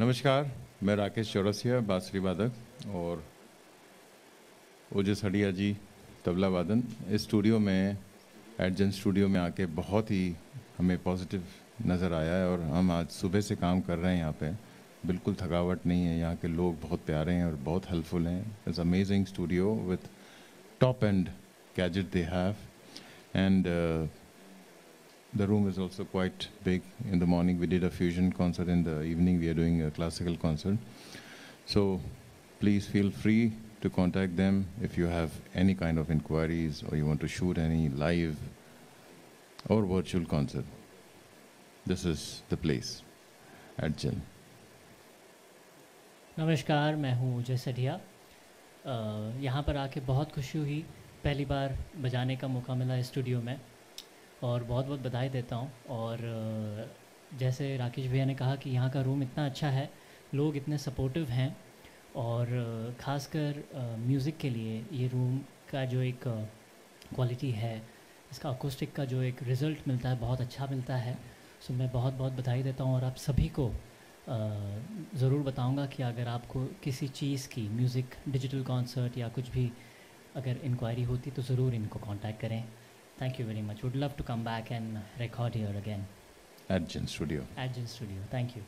नमस्कार, मैं राकेश चौरसिया, बांसुरी वादक और ओजस हडिया जी, तबला वादन। इस स्टूडियो में एडजन स्टूडियो में आके बहुत ही हमें पॉजिटिव नज़र आया है और हम आज सुबह से काम कर रहे हैं यहाँ पे। बिल्कुल थकावट नहीं है, यहाँ के लोग बहुत प्यारे हैं और बहुत हेल्पफुल हैं। It's amazing studio with top end gadget they have and The room is also quite big. In the morning, we did a fusion concert. In the evening, we are doing a classical concert. So please feel free to contact them if you have any kind of inquiries or you want to shoot any live or virtual concert. This is the place at Jill. नमस्कार मैं हूँ जय सठिया यहाँ पर आके बहुत खुशी हुई पहली बार बजाने का मौका मिला स्टूडियो में और बहुत बहुत बधाई देता हूँ। और जैसे राकेश भैया ने कहा कि यहाँ का रूम इतना अच्छा है, लोग इतने सपोर्टिव हैं और ख़ासकर म्यूज़िक के लिए ये रूम का जो एक क्वालिटी है, इसका अकोस्टिक का जो एक रिज़ल्ट मिलता है, बहुत अच्छा मिलता है। सो मैं बहुत बहुत बधाई देता हूँ और आप सभी को ज़रूर बताऊँगा कि अगर आपको किसी चीज़ की म्यूज़िक डिजिटल कॉन्सर्ट या कुछ भी अगर इंक्वायरी होती तो ज़रूर इनको कांटेक्ट करें। Thank you very much. Would love to come back and record here again. At Jin Studio. At Jin Studio. Thank you.